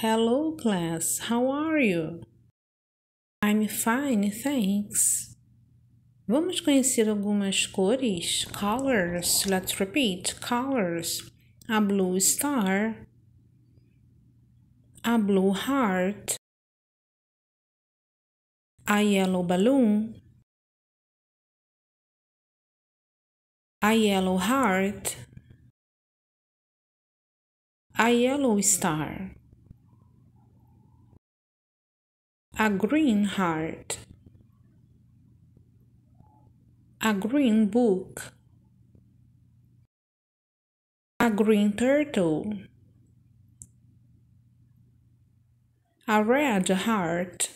Hello, class. How are you? I'm fine, thanks. Vamos conhecer algumas cores. Colors. Let's repeat. Colors. A blue star. A blue heart. A yellow balloon. A yellow heart. A yellow star. A green heart. A green book. A green turtle. A red heart.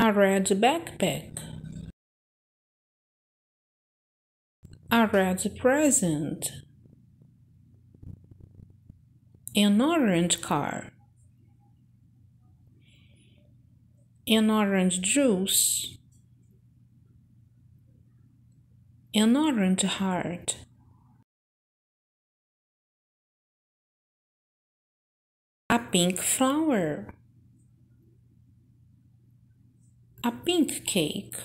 A red backpack. A red present. An orange car. An orange juice. An orange heart. A pink flower. A pink cake.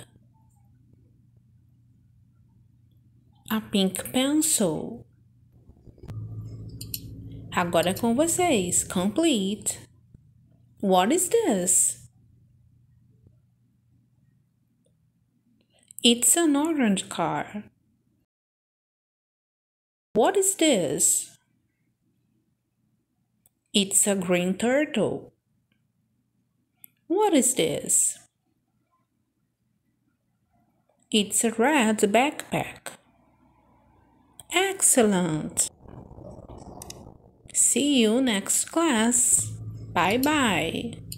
A pink pencil. Agora é com vocês. Complete. What is this? It's an orange car. What is this? It's a green turtle. What is this? It's a red backpack. Excellent! See you next class. Bye bye.